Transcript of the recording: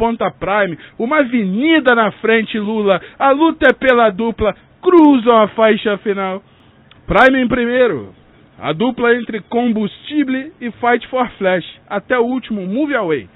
ponta Prime, uma avenida na frente, Lula. A luta é pela dupla, cruzam a faixa final. Prime em primeiro. A dupla entre Combustível e Fight for Flash. Até o último Move Away.